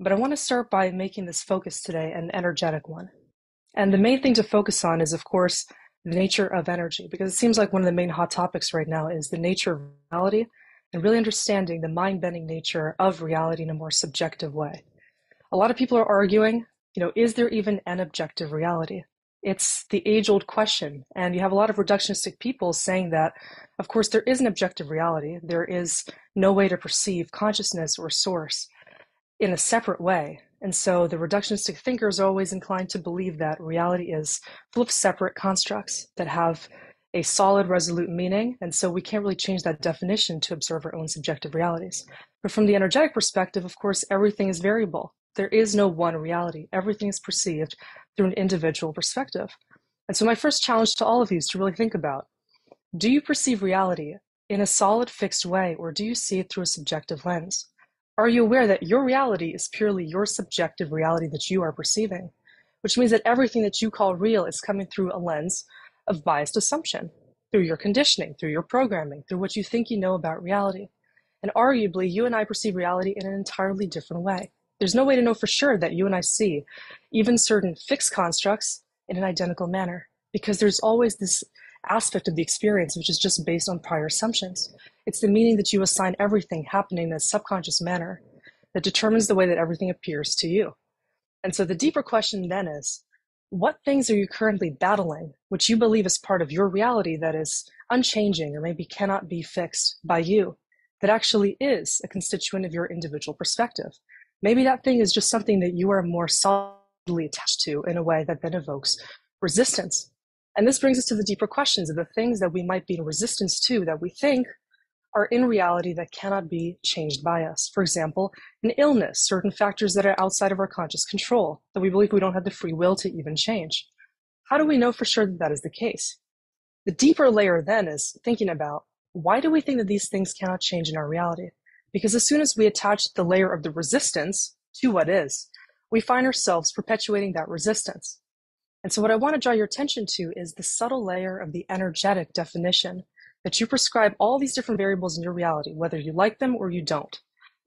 but I want to start by making this focus today an energetic one. And the main thing to focus on is, of course, the nature of energy, because it seems like one of the main hot topics right now is the nature of reality and really understanding the mind bending nature of reality in a more subjective way. A lot of people are arguing, you know, is there even an objective reality? It's the age old question. And you have a lot of reductionistic people saying that, of course, there is an objective reality. There is no way to perceive consciousness or source in a separate way. And so the reductionistic thinkers are always inclined to believe that reality is full of separate constructs that have a solid, resolute meaning. And so we can't really change that definition to observe our own subjective realities. But from the energetic perspective, of course, everything is variable. There is no one reality. Everything is perceived through an individual perspective. And so my first challenge to all of you is to really think about, do you perceive reality in a solid, fixed way, or do you see it through a subjective lens? Are you aware that your reality is purely your subjective reality that you are perceiving? Which means that everything that you call real is coming through a lens of biased assumption, through your conditioning, through your programming, through what you think you know about reality. And arguably, you and I perceive reality in an entirely different way. There's no way to know for sure that you and I see even certain fixed constructs in an identical manner, because there's always this aspect of the experience which is just based on prior assumptions. It's the meaning that you assign everything happening in a subconscious manner that determines the way that everything appears to you. And so the deeper question then is what things are you currently battling, which you believe is part of your reality that is unchanging or maybe cannot be fixed by you, that actually is a constituent of your individual perspective? Maybe that thing is just something that you are more solidly attached to in a way that then evokes resistance. And this brings us to the deeper questions of the things that we might be in resistance to that we think are in reality that cannot be changed by us. For example, an illness, certain factors that are outside of our conscious control, that we believe we don't have the free will to even change. How do we know for sure that that is the case? The deeper layer then is thinking about why do we think that these things cannot change in our reality? Because as soon as we attach the layer of the resistance to what is, we find ourselves perpetuating that resistance. And so, what I want to draw your attention to is the subtle layer of the energetic definition that you prescribe all these different variables in your reality, whether you like them or you don't.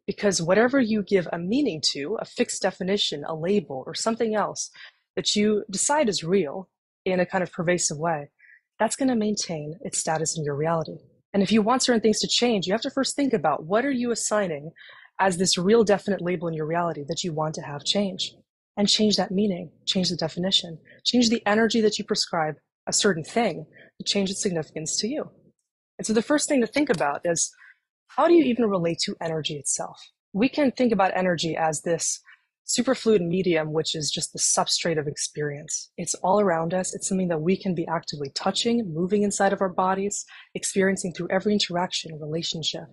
Because whatever you give a meaning to, a fixed definition, a label, or something else that you decide is real in a kind of pervasive way, that's going to maintain its status in your reality. And if you want certain things to change, you have to first think about what are you assigning as this real definite label in your reality that you want to have change and change that meaning, change the definition, change the energy that you prescribe a certain thing to change its significance to you. And so the first thing to think about is how do you even relate to energy itself? We can think about energy as this superfluid medium, which is just the substrate of experience. It's all around us. It's something that we can be actively touching, moving inside of our bodies, experiencing through every interaction, relationship,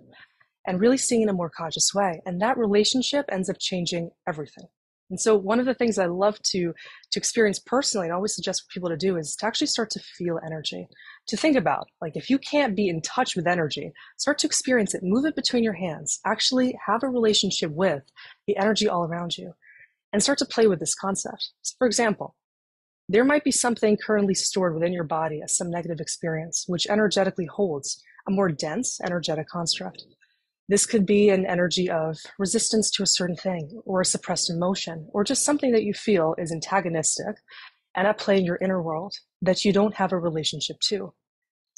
and really seeing in a more conscious way. And that relationship ends up changing everything. And so one of the things I love to to experience personally and always suggest for people to do is to actually start to feel energy. To think about, like if you can't be in touch with energy, start to experience it, move it between your hands, actually have a relationship with the energy all around you and start to play with this concept. So for example, there might be something currently stored within your body as some negative experience, which energetically holds a more dense energetic construct. This could be an energy of resistance to a certain thing, or a suppressed emotion, or just something that you feel is antagonistic and at play in your inner world that you don't have a relationship to.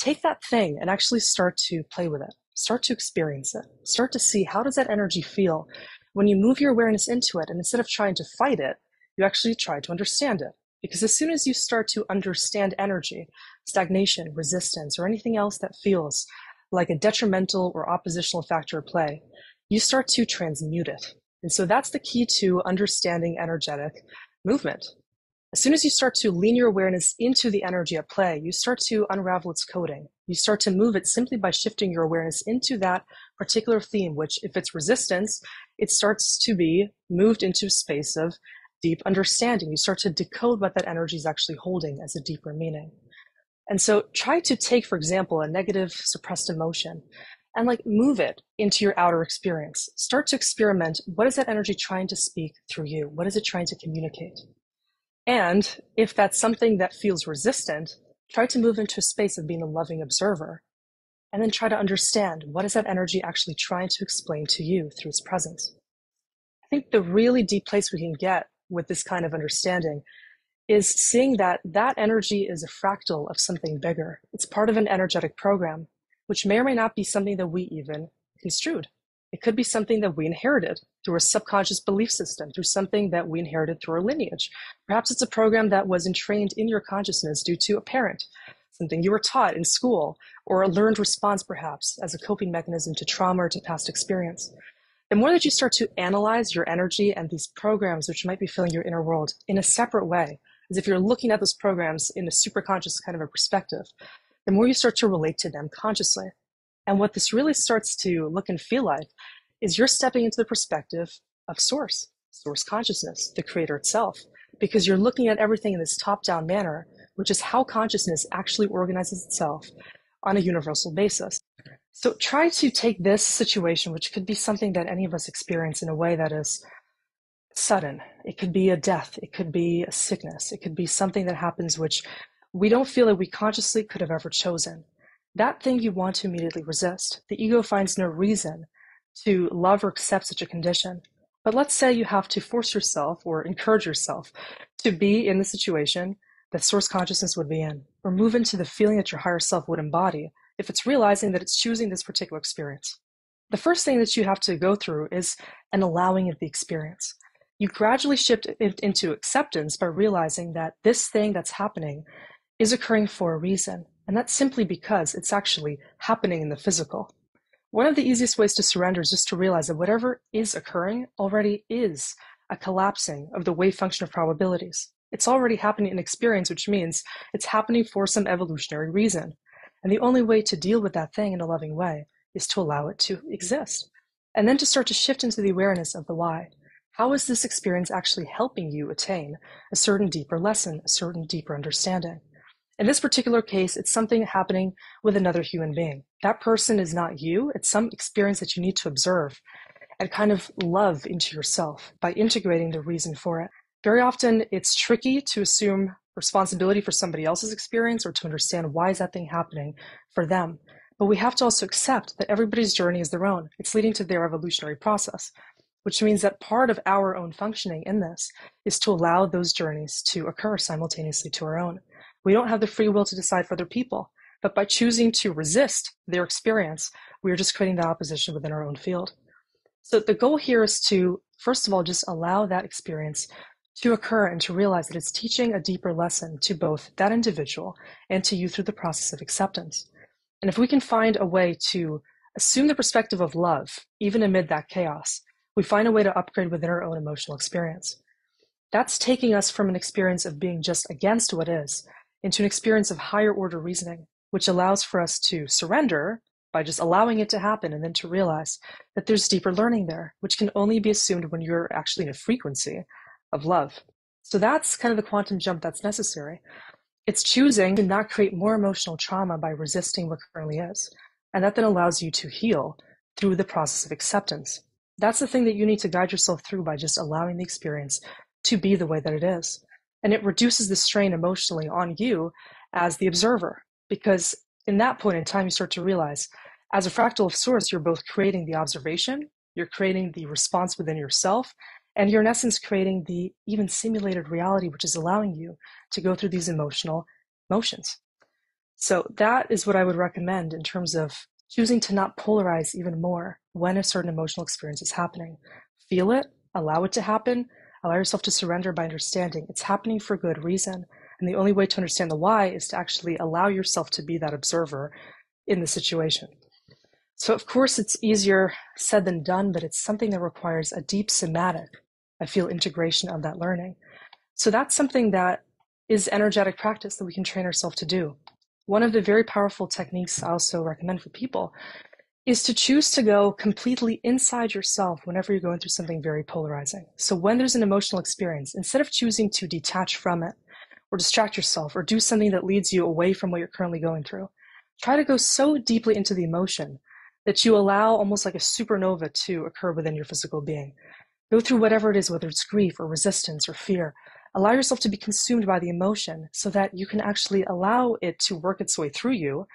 Take that thing and actually start to play with it. Start to experience it. Start to see how does that energy feel when you move your awareness into it and instead of trying to fight it, you actually try to understand it. Because as soon as you start to understand energy, stagnation, resistance, or anything else that feels like a detrimental or oppositional factor at play, you start to transmute it. And so that's the key to understanding energetic movement. As soon as you start to lean your awareness into the energy at play, you start to unravel its coding. You start to move it simply by shifting your awareness into that particular theme, which, if it's resistance, it starts to be moved into a space of deep understanding. You start to decode what that energy is actually holding as a deeper meaning. And so try to take, for example, a negative suppressed emotion and like move it into your outer experience. Start to experiment. What is that energy trying to speak through you? What is it trying to communicate? And if that's something that feels resistant, try to move into a space of being a loving observer. And then try to understand what is that energy actually trying to explain to you through its presence. I think the really deep place we can get with this kind of understanding is seeing that that energy is a fractal of something bigger. It's part of an energetic program, which may or may not be something that we even construed. It could be something that we inherited through a subconscious belief system, through something that we inherited through our lineage. Perhaps it's a program that was entrained in your consciousness due to a parent, something you were taught in school, or a learned response, perhaps, as a coping mechanism to trauma or to past experience. The more that you start to analyze your energy and these programs which might be filling your inner world in a separate way, as if you're looking at those programs in a superconscious kind of a perspective, the more you start to relate to them consciously. And what this really starts to look and feel like is you're stepping into the perspective of source, source consciousness, the creator itself, because you're looking at everything in this top down manner, which is how consciousness actually organizes itself on a universal basis. So try to take this situation, which could be something that any of us experience in a way that is sudden. It could be a death. It could be a sickness. It could be something that happens which we don't feel that we consciously could have ever chosen. That thing you want to immediately resist. The ego finds no reason to love or accept such a condition. But let's say you have to force yourself or encourage yourself to be in the situation that source consciousness would be in, or move into the feeling that your higher self would embody if it's realizing that it's choosing this particular experience. The first thing that you have to go through is an allowing of the experience. You gradually shift it into acceptance by realizing that this thing that's happening is occurring for a reason, and that's simply because it's actually happening in the physical. One of the easiest ways to surrender is just to realize that whatever is occurring already is a collapsing of the wave function of probabilities. It's already happening in experience, which means it's happening for some evolutionary reason. And the only way to deal with that thing in a loving way is to allow it to exist. And then to start to shift into the awareness of the why. How is this experience actually helping you attain a certain deeper lesson, a certain deeper understanding? In this particular case, it's something happening with another human being. That person is not you, it's some experience that you need to observe and kind of love into yourself by integrating the reason for it. Very often, it's tricky to assume responsibility for somebody else's experience or to understand why is that thing happening for them. But we have to also accept that everybody's journey is their own. It's leading to their evolutionary process which means that part of our own functioning in this is to allow those journeys to occur simultaneously to our own. We don't have the free will to decide for other people, but by choosing to resist their experience, we are just creating that opposition within our own field. So the goal here is to, first of all, just allow that experience to occur and to realize that it's teaching a deeper lesson to both that individual and to you through the process of acceptance. And if we can find a way to assume the perspective of love, even amid that chaos, we find a way to upgrade within our own emotional experience. That's taking us from an experience of being just against what is into an experience of higher order reasoning, which allows for us to surrender by just allowing it to happen and then to realize that there's deeper learning there, which can only be assumed when you're actually in a frequency of love. So that's kind of the quantum jump that's necessary. It's choosing to not create more emotional trauma by resisting what currently is. And that then allows you to heal through the process of acceptance. That's the thing that you need to guide yourself through by just allowing the experience to be the way that it is. And it reduces the strain emotionally on you as the observer, because in that point in time, you start to realize as a fractal of source, you're both creating the observation, you're creating the response within yourself, and you're in essence creating the even simulated reality, which is allowing you to go through these emotional motions. So that is what I would recommend in terms of choosing to not polarize even more when a certain emotional experience is happening. Feel it, allow it to happen, allow yourself to surrender by understanding it's happening for good reason. And the only way to understand the why is to actually allow yourself to be that observer in the situation. So, of course, it's easier said than done, but it's something that requires a deep somatic, I feel, integration of that learning. So, that's something that is energetic practice that we can train ourselves to do. One of the very powerful techniques I also recommend for people is to choose to go completely inside yourself whenever you're going through something very polarizing. So when there's an emotional experience, instead of choosing to detach from it or distract yourself or do something that leads you away from what you're currently going through, try to go so deeply into the emotion that you allow almost like a supernova to occur within your physical being. Go through whatever it is, whether it's grief or resistance or fear, Allow yourself to be consumed by the emotion so that you can actually allow it to work its way through you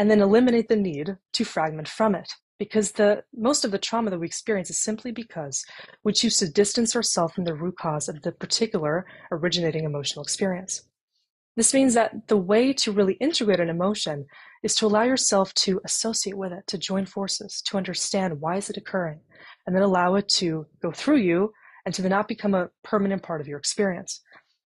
and then eliminate the need to fragment from it. because the most of the trauma that we experience is simply because we choose to distance ourselves from the root cause of the particular originating emotional experience. This means that the way to really integrate an emotion is to allow yourself to associate with it, to join forces, to understand why is it occurring, and then allow it to go through you and to not become a permanent part of your experience.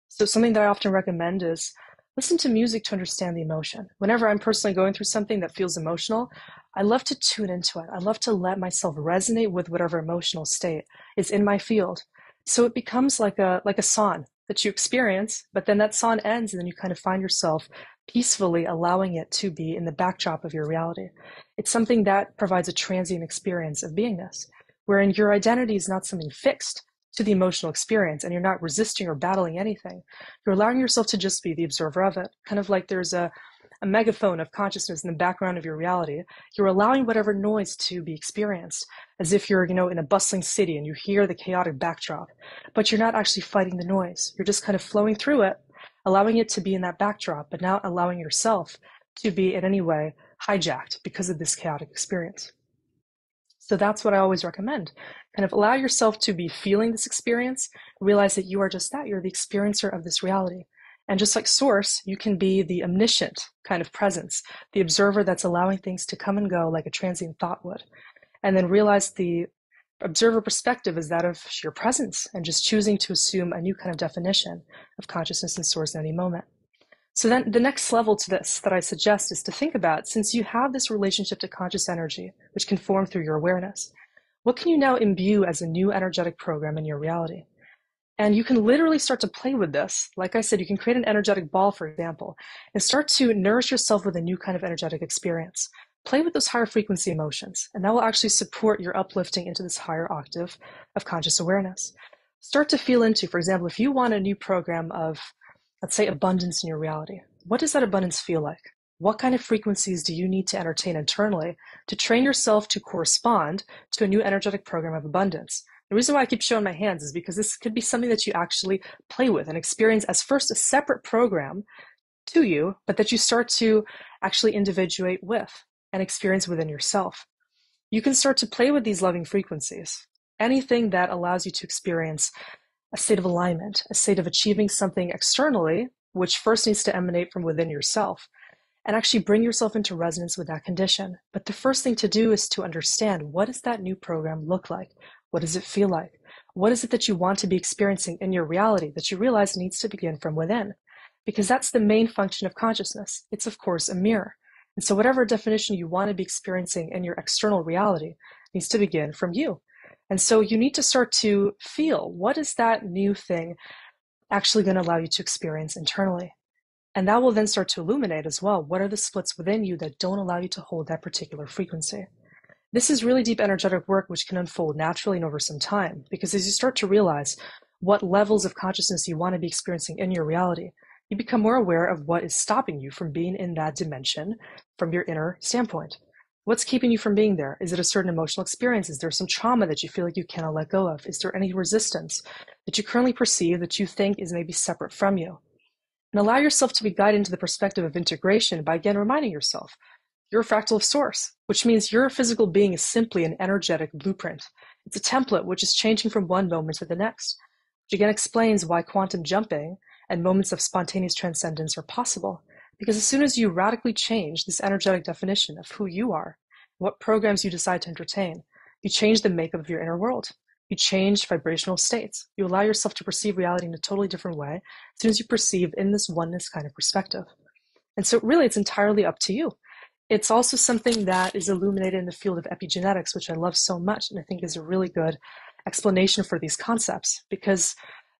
So something that I often recommend is listen to music to understand the emotion. Whenever I'm personally going through something that feels emotional, I love to tune into it. I love to let myself resonate with whatever emotional state is in my field. So it becomes like a like a song that you experience, but then that song ends and then you kind of find yourself peacefully allowing it to be in the backdrop of your reality. It's something that provides a transient experience of beingness, wherein your identity is not something fixed to the emotional experience and you're not resisting or battling anything. You're allowing yourself to just be the observer of it, kind of like there's a a megaphone of consciousness in the background of your reality, you're allowing whatever noise to be experienced as if you're, you know, in a bustling city and you hear the chaotic backdrop, but you're not actually fighting the noise. You're just kind of flowing through it, allowing it to be in that backdrop, but not allowing yourself to be in any way hijacked because of this chaotic experience. So that's what I always recommend. Kind of allow yourself to be feeling this experience, realize that you are just that. You're the experiencer of this reality. And just like Source, you can be the omniscient kind of presence, the observer that's allowing things to come and go like a transient thought would. And then realize the observer perspective is that of sheer presence and just choosing to assume a new kind of definition of consciousness and source in any moment. So then the next level to this that I suggest is to think about since you have this relationship to conscious energy, which can form through your awareness, what can you now imbue as a new energetic program in your reality? And you can literally start to play with this. Like I said, you can create an energetic ball, for example, and start to nourish yourself with a new kind of energetic experience. Play with those higher frequency emotions, and that will actually support your uplifting into this higher octave of conscious awareness. Start to feel into, for example, if you want a new program of, let's say, abundance in your reality, what does that abundance feel like? What kind of frequencies do you need to entertain internally to train yourself to correspond to a new energetic program of abundance? The reason why I keep showing my hands is because this could be something that you actually play with and experience as first a separate program to you, but that you start to actually individuate with and experience within yourself. You can start to play with these loving frequencies. Anything that allows you to experience a state of alignment, a state of achieving something externally, which first needs to emanate from within yourself, and actually bring yourself into resonance with that condition. But the first thing to do is to understand what does that new program look like? What does it feel like? What is it that you want to be experiencing in your reality that you realize needs to begin from within? Because that's the main function of consciousness. It's, of course, a mirror. And so, whatever definition you want to be experiencing in your external reality needs to begin from you. And so, you need to start to feel what is that new thing actually going to allow you to experience internally? And that will then start to illuminate as well what are the splits within you that don't allow you to hold that particular frequency. This is really deep energetic work which can unfold naturally and over some time, because as you start to realize what levels of consciousness you want to be experiencing in your reality, you become more aware of what is stopping you from being in that dimension from your inner standpoint. What's keeping you from being there? Is it a certain emotional experience? Is there some trauma that you feel like you cannot let go of? Is there any resistance that you currently perceive that you think is maybe separate from you? And allow yourself to be guided into the perspective of integration by again reminding yourself you're a fractal of source, which means your physical being is simply an energetic blueprint. It's a template which is changing from one moment to the next, which again explains why quantum jumping and moments of spontaneous transcendence are possible. Because as soon as you radically change this energetic definition of who you are, what programs you decide to entertain, you change the makeup of your inner world. You change vibrational states. You allow yourself to perceive reality in a totally different way as soon as you perceive in this oneness kind of perspective. And so, really, it's entirely up to you. It's also something that is illuminated in the field of epigenetics, which I love so much and I think is a really good explanation for these concepts because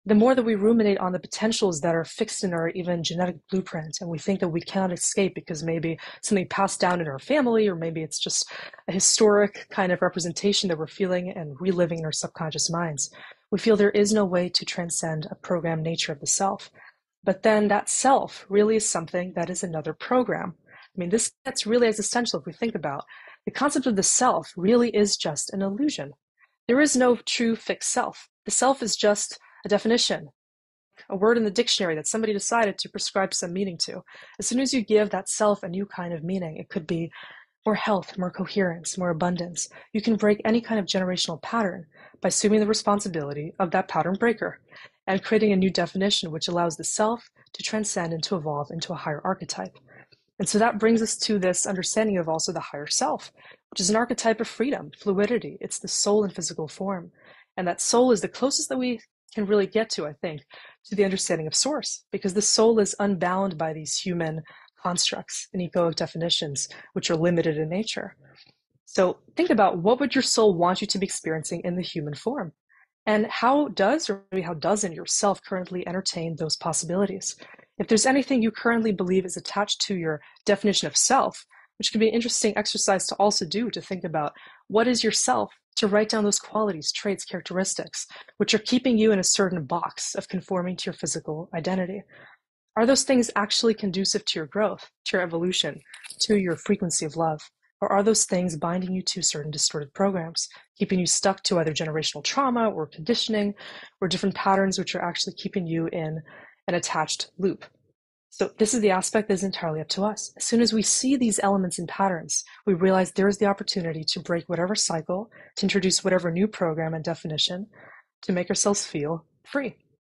the more that we ruminate on the potentials that are fixed in our even genetic blueprint and we think that we cannot escape because maybe something passed down in our family or maybe it's just a historic kind of representation that we're feeling and reliving in our subconscious minds we feel there is no way to transcend a programmed nature of the self but then that self really is something that is another program I mean, this gets really existential if we think about the concept of the self really is just an illusion. There is no true fixed self. The self is just a definition, a word in the dictionary that somebody decided to prescribe some meaning to. As soon as you give that self a new kind of meaning, it could be more health, more coherence, more abundance. You can break any kind of generational pattern by assuming the responsibility of that pattern breaker and creating a new definition which allows the self to transcend and to evolve into a higher archetype. And so that brings us to this understanding of also the higher self, which is an archetype of freedom, fluidity. It's the soul in physical form. And that soul is the closest that we can really get to, I think, to the understanding of source, because the soul is unbound by these human constructs and egoic definitions, which are limited in nature. So think about what would your soul want you to be experiencing in the human form? And how does, or maybe how doesn't yourself currently entertain those possibilities? If there's anything you currently believe is attached to your definition of self, which can be an interesting exercise to also do to think about what is yourself, to write down those qualities, traits, characteristics, which are keeping you in a certain box of conforming to your physical identity. Are those things actually conducive to your growth, to your evolution, to your frequency of love? Or are those things binding you to certain distorted programs, keeping you stuck to either generational trauma or conditioning or different patterns which are actually keeping you in an attached loop? So this is the aspect that is entirely up to us. As soon as we see these elements and patterns, we realize there is the opportunity to break whatever cycle, to introduce whatever new program and definition, to make ourselves feel free.